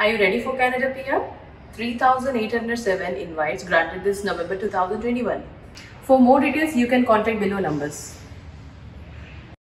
Are you ready for Canada PR? 3,807 invites granted this November 2021. For more details, you can contact below numbers.